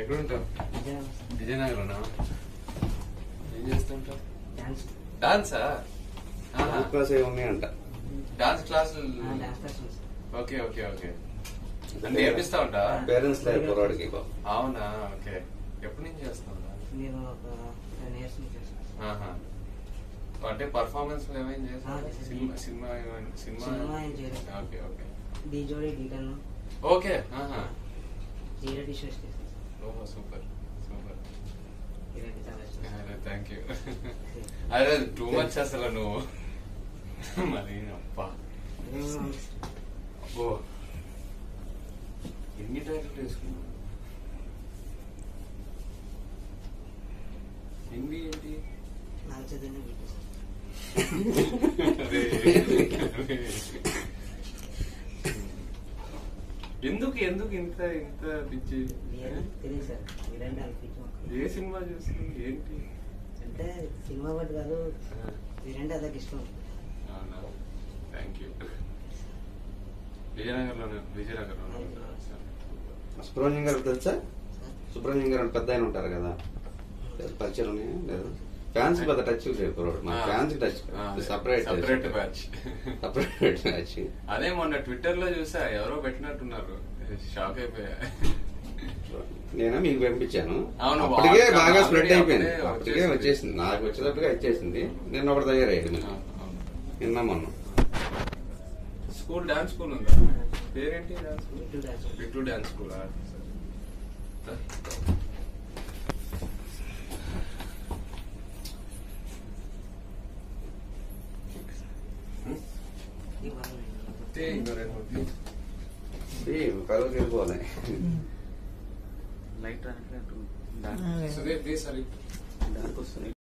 ఎక్కడుంటావు? విజయనగరంనా? ఏం చేస్తుంటావు? Dance డాన్సా class ఏమి ఉన్నాయంట dance class okay okay okay. అంటే నేర్పిస్తా ఉంటా? పేరెంట్స్ కుర్రాడికి పాపం. అవునా? ఓకే. ఎప్పటి నుంచి చేస్తా ఉంటా నేను ఒక టెన్ ఇయర్స్ నుంచి చేస్తాను. అంటే పర్ఫార్మెన్స్ ఏమైనా చేస్తా. Cinema cinema cinema. Okay okay. Dhee Jodi de-tan okay ఆహా. జీరో చేస్తాను ఓహో సూపర్ సూపర్. థ్యాంక్ యూ అదే టూ మచ్ అసలు నువ్వు. మరి అప్పా అబ్బో. ఎన్ని టైటిల్ వేసుకున్నావు? హిందీ ఏంటి? నాకు చదివిన అరే, అరే. ఎందుకు ఎందుకు ఇంత ఇంత పిచ్చి? ఏం? తెలియదు సార్. ఇలాంటి అనిపించి ఏ సినిమా చూస్తుంది ఏంటి? అంటే సినిమా బట్టి కాదు మీరంటే అదొక ఇష్టం. అవునా? థ్యాంక్ యూ విజయనగర్లోనే విజయనగర్లోనే సుబ్రహ్మణ్యం గారు తెలుసా? సార్. సుబ్రహ్మణ్యం గారు పెద్ద ఆయన ఉంటారు కదా? లేదు, పరిచయం లేదు. ఫ్యాన్స్ పెద్ద టచ్ కుర్రాడు. మా fans touch separate separate batch separate touch అదే మొన్న ట్విట్టర్లో చూసా ఎవరో పెట్టినట్టున్నారు. షాక్ అయిపోయా. నేనా? మీకు పంపించాను. అవును, అప్పటికే బాగా స్ప్రెడ్ అయిపోయింది. అప్పటికే వచ్చేసింది. నాకు వచ్చేటట్టుగా వచ్చేసింది. నిన్న ఒకటి తయారయ్యాడు మళ్ళీ. నిన్న మొన్న. స్కూల్ డాన్స్ స్కూల్ ఉందా? పేరేంటి dance school Little dance Sí, claro que pone. Light translate to dark. So they, they select dark